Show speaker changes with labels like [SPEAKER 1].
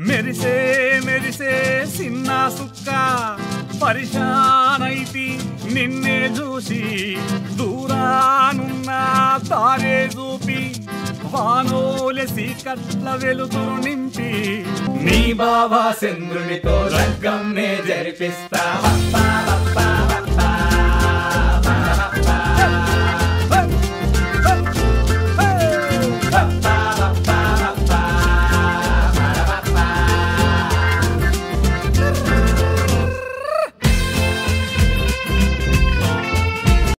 [SPEAKER 1] మెరిసే మెరిసే సిన్న సుక్క. పరిశానైతి నిన్నే చూసి దూరానున్న తారే చూపి వానోలె సీకట్ల వెలుతురు నింపి.
[SPEAKER 2] నీ బాబా చంద్రునితో లగ్గం నే జరిపిస్తా